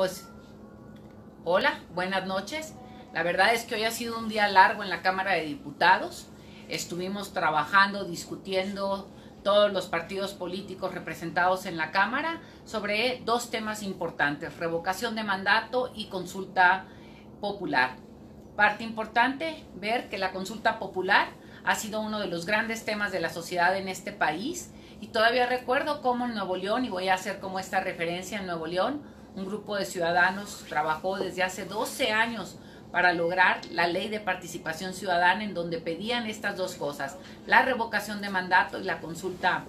Pues, hola, buenas noches. La verdad es que hoy ha sido un día largo en la Cámara de Diputados. Estuvimos trabajando, discutiendo todos los partidos políticos representados en la Cámara sobre dos temas importantes, revocación de mandato y consulta popular. Parte importante, ver que la consulta popular ha sido uno de los grandes temas de la sociedad en este país y todavía recuerdo cómo en Nuevo León, y voy a hacer como esta referencia en Nuevo León, un grupo de ciudadanos trabajó desde hace 12 años para lograr la ley de participación ciudadana en donde pedían estas dos cosas, la revocación de mandato y la consulta.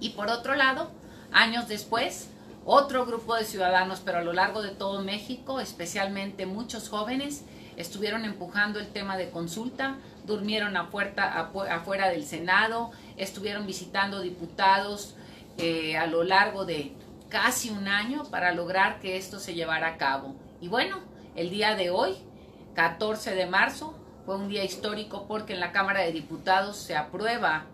Y por otro lado, años después, otro grupo de ciudadanos, pero a lo largo de todo México, especialmente muchos jóvenes, estuvieron empujando el tema de consulta, durmieron afuera, del Senado, estuvieron visitando diputados eh, a lo largo de casi un año para lograr que esto se llevara a cabo. Y bueno, el día de hoy, 14 de marzo, fue un día histórico porque en la Cámara de Diputados se aprueba,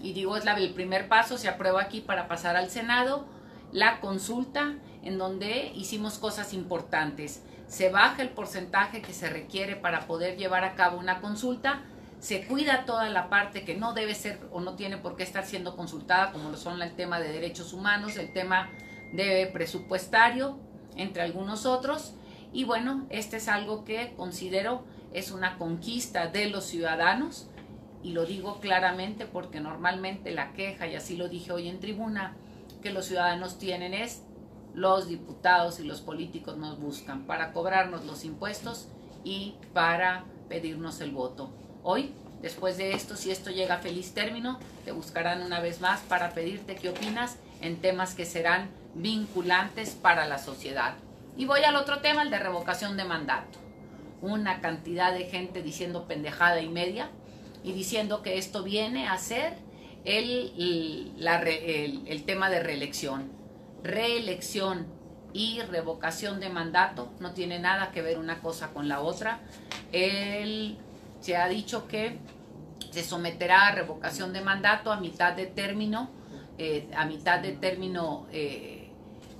y digo es el primer paso, se aprueba aquí para pasar al Senado, la consulta en donde hicimos cosas importantes. Se baja el porcentaje que se requiere para poder llevar a cabo una consulta, se cuida toda la parte que no debe ser o no tiene por qué estar siendo consultada, como lo son el tema de derechos humanos, el tema de presupuestario, entre algunos otros. Y bueno, este es algo que considero es una conquista de los ciudadanos y lo digo claramente porque normalmente la queja, y así lo dije hoy en tribuna, que los ciudadanos tienen es los diputados y los políticos nos buscan para cobrarnos los impuestos y para pedirnos el voto. Hoy, después de esto, si esto llega a feliz término, te buscarán una vez más para pedirte qué opinas en temas que serán vinculantes para la sociedad. Y voy al otro tema, el de revocación de mandato. Una cantidad de gente diciendo pendejada y media y diciendo que esto viene a ser el, tema de reelección. Reelección y revocación de mandato no tiene nada que ver una cosa con la otra. Él se ha dicho que se someterá a revocación de mandato a mitad de término, eh, a mitad de término eh,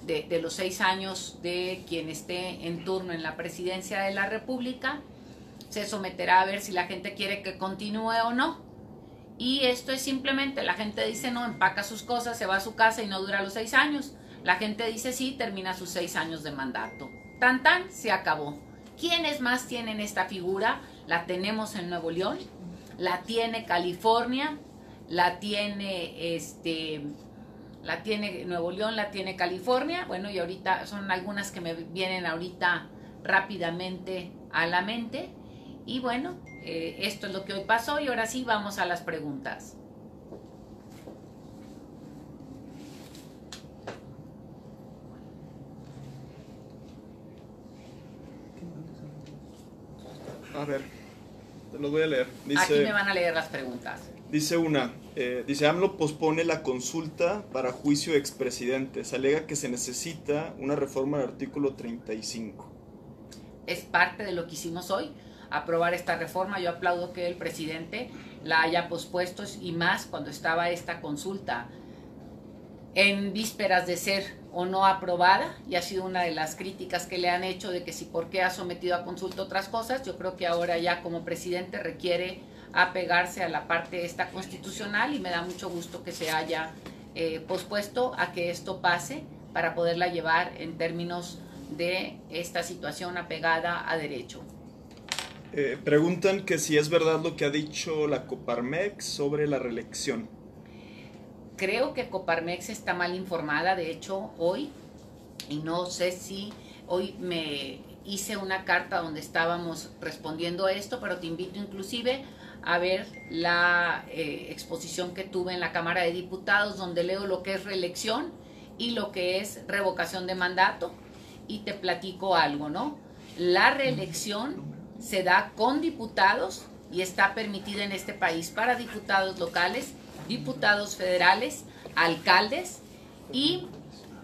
de, los seis años de quien esté en turno en la presidencia de la República. Se someterá a ver si la gente quiere que continúe o no. Y esto es simplemente, la gente dice no, empaca sus cosas, se va a su casa y no dura los seis años. La gente dice sí, termina sus seis años de mandato. Tan tan, se acabó. ¿Quiénes más tienen esta figura? La tenemos en Nuevo León, la tiene California, la tiene este la tiene Nuevo León, la tiene California, bueno, y ahorita son algunas que me vienen ahorita rápidamente a la mente. Y bueno, eh, esto es lo que hoy pasó y ahora sí vamos a las preguntas. A ver, los voy a leer. Aquí me van a leer las preguntas. Dice una, eh, dice AMLO pospone la consulta para juicio de expresidentes. Alega que se necesita una reforma del artículo 35. Es parte de lo que hicimos hoy, aprobar esta reforma. Yo aplaudo que el presidente la haya pospuesto y más cuando estaba esta consulta en vísperas de ser o no aprobada y ha sido una de las críticas que le han hecho de que si por qué ha sometido a consulta otras cosas, yo creo que ahora ya como presidente requiere apegarse a la parte esta constitucional y me da mucho gusto que se haya eh, pospuesto a que esto pase para poderla llevar en términos de esta situación apegada a derecho. Eh, preguntan que si es verdad lo que ha dicho la Coparmex sobre la reelección. Creo que Coparmex está mal informada, de hecho hoy, y no sé si hoy me hice una carta donde estábamos respondiendo a esto, pero te invito inclusive a ver la eh, exposición que tuve en la Cámara de Diputados, donde leo lo que es reelección y lo que es revocación de mandato, y te platico algo, ¿no? La reelección se da con diputados y está permitida en este país para diputados locales, diputados federales, alcaldes y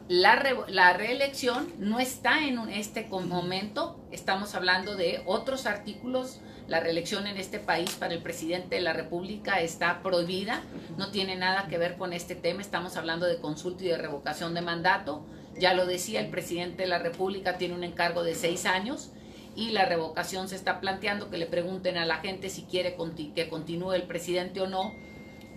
la, la, reelección no está en este momento, estamos hablando de otros artículos. La reelección en este país para el presidente de la República está prohibida, no tiene nada que ver con este tema, estamos hablando de consulta y de revocación de mandato. Ya lo decía, el presidente de la República tiene un encargo de seis años y la revocación se está planteando que le pregunten a la gente si quiere que continúe el presidente o no,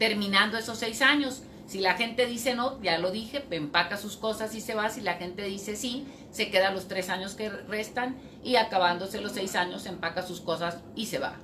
terminando esos seis años. Si la gente dice no, ya lo dije, empaca sus cosas y se va. Si la gente dice sí, se queda los tres años que restan y acabándose los seis años, empaca sus cosas y se va.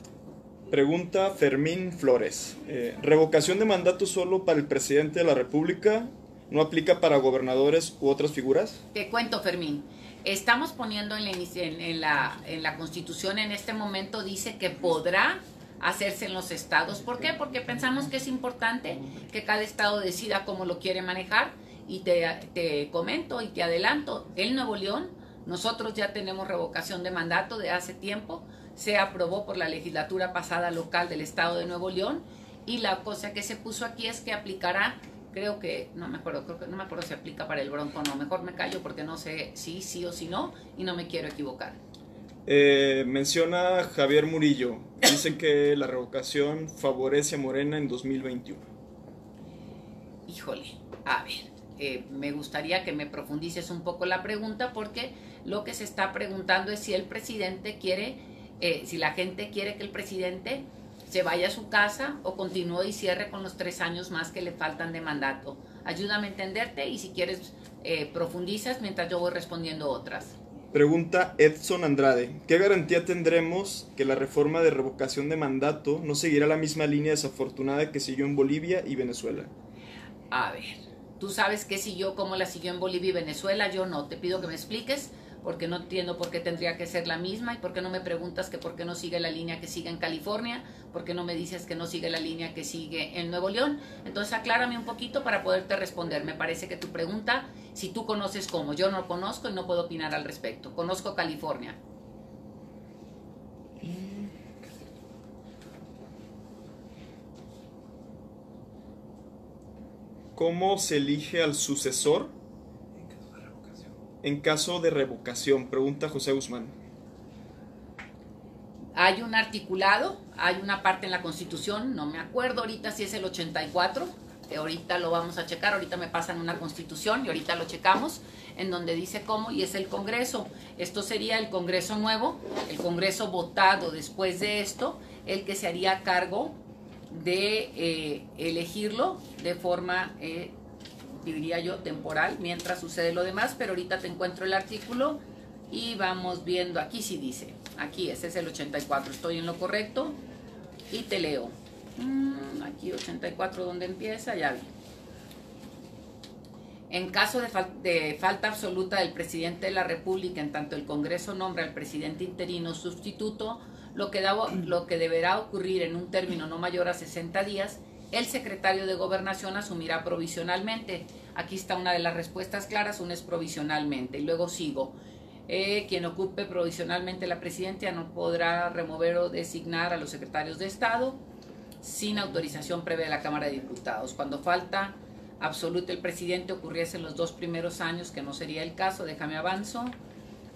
Pregunta Fermín Flores. Eh, ¿Revocación de mandato solo para el presidente de la República? ¿No aplica para gobernadores u otras figuras? Te cuento, Fermín. Estamos poniendo en la, en la, en la Constitución en este momento, dice que podrá hacerse en los estados. ¿Por qué? Porque pensamos que es importante que cada estado decida cómo lo quiere manejar. Y te, te comento y te adelanto, el Nuevo León, nosotros ya tenemos revocación de mandato de hace tiempo, se aprobó por la legislatura pasada local del estado de Nuevo León y la cosa que se puso aquí es que aplicará creo que, no me acuerdo, creo que no me acuerdo si aplica para el bronco o no, mejor me callo porque no sé si sí o si no y no me quiero equivocar. Eh, menciona Javier Murillo. Dicen que la revocación favorece a Morena en 2021. Híjole, a ver, eh, me gustaría que me profundices un poco la pregunta porque lo que se está preguntando es si el presidente quiere, eh, si la gente quiere que el presidente se vaya a su casa o continúe y cierre con los tres años más que le faltan de mandato. Ayúdame a entenderte y si quieres profundizas mientras yo voy respondiendo otras. Pregunta Edson Andrade. ¿Qué garantía tendremos que la reforma de revocación de mandato no seguirá la misma línea desafortunada que siguió en Bolivia y Venezuela? A ver, tú sabes qué siguió, cómo la siguió en Bolivia y Venezuela, yo no. Te pido que me expliques porque no entiendo por qué tendría que ser la misma y por qué no me preguntas que por qué no sigue la línea que sigue en California, por qué no me dices que no sigue la línea que sigue en Nuevo León. Entonces aclárame un poquito para poderte responder. Me parece que tu pregunta, si tú conoces cómo, yo no conozco y no puedo opinar al respecto. Conozco California. ¿Cómo se elige al sucesor en caso de revocación? Pregunta José Guzmán. Hay un articulado, hay una parte en la Constitución, no me acuerdo ahorita si es el 84, ahorita lo vamos a checar, ahorita me pasan una Constitución y ahorita lo checamos, en donde dice cómo y es el Congreso. Esto sería el Congreso nuevo, el Congreso votado después de esto, el que se haría cargo de eh, elegirlo de forma eh, diría yo, temporal, mientras sucede lo demás, pero ahorita te encuentro el artículo y vamos viendo, aquí sí dice, aquí ese es el 84, estoy en lo correcto y te leo. Mm, aquí 84 donde empieza, ya vi. En caso de, de, falta absoluta del presidente de la República, en tanto el Congreso nombra al presidente interino sustituto, lo que, lo que deberá ocurrir en un término no mayor a 60 días el secretario de gobernación asumirá provisionalmente. Aquí está una de las respuestas claras, una es provisionalmente. Y luego sigo. Eh, quien ocupe provisionalmente la presidencia no podrá remover o designar a los secretarios de Estado sin autorización previa de la Cámara de Diputados. Cuando falta absoluta el presidente ocurriese en los dos primeros años, que no sería el caso, déjame avanzo.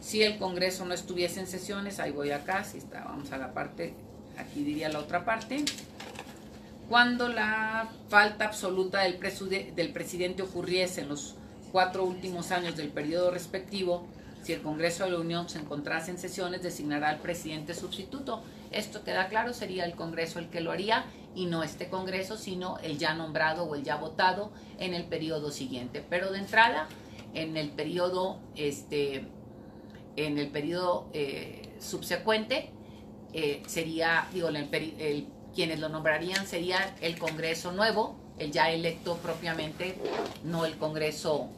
Si el Congreso no estuviese en sesiones, ahí voy acá, si está, vamos a la parte, aquí diría la otra parte cuando la falta absoluta del, del presidente ocurriese en los cuatro últimos años del periodo respectivo, si el Congreso de la Unión se encontrase en sesiones, designará al presidente sustituto. Esto queda claro, sería el Congreso el que lo haría y no este Congreso, sino el ya nombrado o el ya votado en el periodo siguiente. Pero de entrada, en el periodo, este, en el periodo eh, subsecuente, eh, sería, digo, el, el quienes lo nombrarían sería el Congreso nuevo, el ya electo propiamente, no el Congreso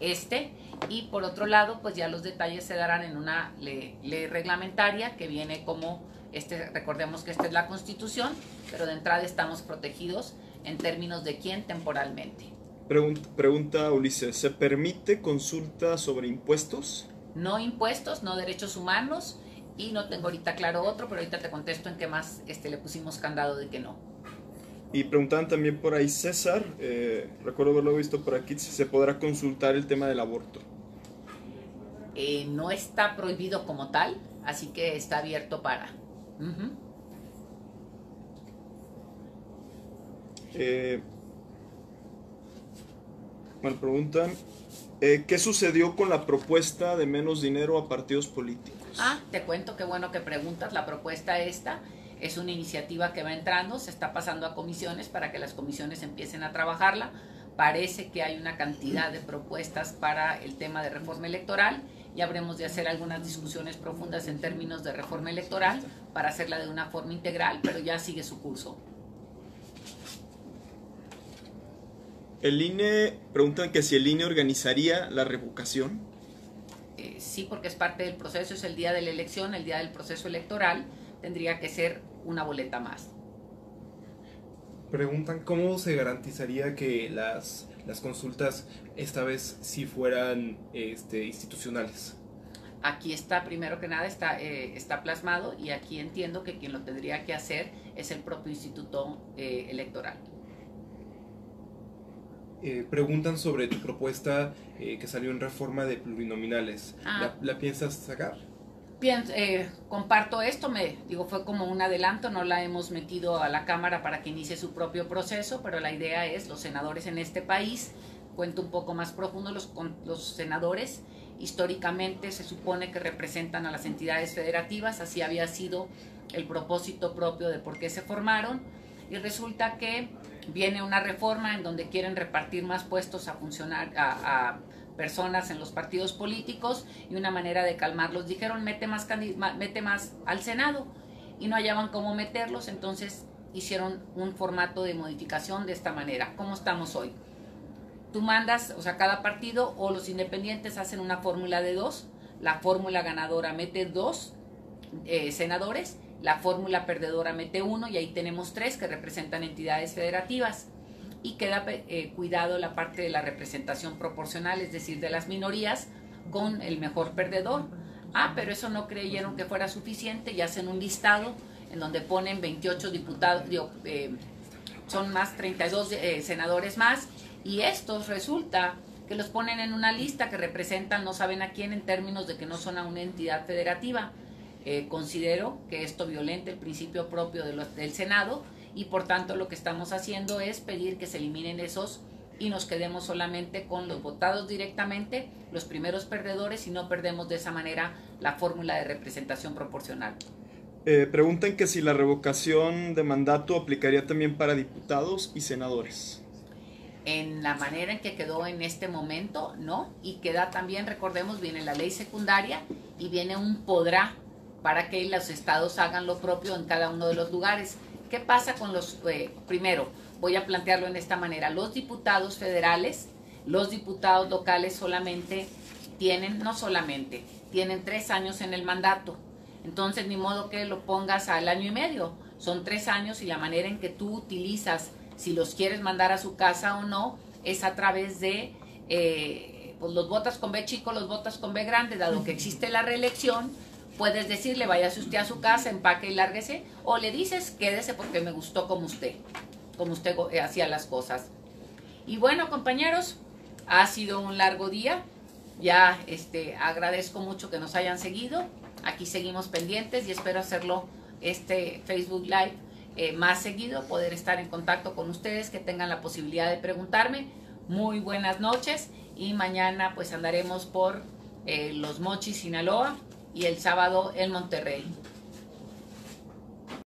este. Y por otro lado, pues ya los detalles se darán en una ley, reglamentaria que viene como, este, recordemos que esta es la Constitución, pero de entrada estamos protegidos en términos de quién temporalmente. Pregunta, pregunta Ulises, ¿se permite consulta sobre impuestos? No impuestos, no derechos humanos, y no tengo ahorita claro otro, pero ahorita te contesto en qué más este, le pusimos candado de que no. Y preguntaban también por ahí César, eh, recuerdo haberlo visto por aquí, si se podrá consultar el tema del aborto. Eh, no está prohibido como tal, así que está abierto para. Eh, Bueno, preguntan, eh, ¿qué sucedió con la propuesta de menos dinero a partidos políticos? Ah, te cuento, qué bueno que preguntas. La propuesta esta es una iniciativa que va entrando, se está pasando a comisiones para que las comisiones empiecen a trabajarla. Parece que hay una cantidad de propuestas para el tema de reforma electoral y habremos de hacer algunas discusiones profundas en términos de reforma electoral para hacerla de una forma integral, pero ya sigue su curso. El INE, preguntan que si el INE organizaría la revocación. Eh, sí, porque es parte del proceso, es el día de la elección, el día del proceso electoral, tendría que ser una boleta más. Preguntan cómo se garantizaría que las, las consultas esta vez sí fueran este, institucionales. Aquí está, primero que nada, está, eh, está plasmado y aquí entiendo que quien lo tendría que hacer es el propio Instituto eh, Electoral. Eh, preguntan sobre tu propuesta que salió en reforma de plurinominales. Ah. ¿La, ¿La, piensas sacar? Bien, comparto esto, me digo, fue como un adelanto, no la hemos metido a la Cámara para que inicie su propio proceso, pero la idea es, los senadores en este país, cuento un poco más profundo, los, los senadores históricamente se supone que representan a las entidades federativas, así había sido el propósito propio de por qué se formaron, y resulta que viene una reforma en donde quieren repartir más puestos a funcionar a, personas en los partidos políticos y una manera de calmarlos. Dijeron mete más mete más al Senado y no hallaban cómo meterlos entonces hicieron un formato de modificación de esta manera. ¿cómo estamos hoy? tú mandas, o sea, cada partido o los independientes hacen una fórmula de dos, la fórmula ganadora mete dos eh, senadores, la fórmula perdedora mete uno y ahí tenemos tres que representan entidades federativas. Y queda eh, cuidado la parte de la representación proporcional, es decir, de las minorías con el mejor perdedor. Ah, pero eso no creyeron que fuera suficiente y hacen un listado en donde ponen 28 diputados, eh, son más 32 senadores más y estos resulta que los ponen en una lista que representan no saben a quién en términos de que no son a una entidad federativa. Eh, considero que esto violenta el principio propio de del Senado y por tanto lo que estamos haciendo es pedir que se eliminen esos y nos quedemos solamente con los votados directamente, los primeros perdedores y no perdemos de esa manera la fórmula de representación proporcional. Eh, preguntan que si la revocación de mandato aplicaría también para diputados y senadores en la manera en que quedó en este momento, ¿no? Y queda también, recordemos, viene la ley secundaria y viene un podrá para que los estados hagan lo propio en cada uno de los lugares. ¿Qué pasa con los, eh, primero, voy a plantearlo en esta manera, los diputados federales, los diputados locales solamente tienen, no solamente, tienen tres años en el mandato. Entonces, ni modo que lo pongas al año y medio. Son tres años y la manera en que tú utilizas si los quieres mandar a su casa o no, es a través de eh, pues los votas con B chico, los votas con B grande, dado que existe la reelección, puedes decirle váyase usted a su casa, empaque y lárguese, o le dices quédese porque me gustó como usted, como usted hacía las cosas. Y bueno, compañeros, ha sido un largo día. Ya este agradezco mucho que nos hayan seguido. Aquí seguimos pendientes y espero hacerlo este Facebook Live eh, más seguido, poder estar en contacto con ustedes, que tengan la posibilidad de preguntarme. Muy buenas noches y mañana pues andaremos por eh, Los Mochis, Sinaloa y el sábado en Monterrey.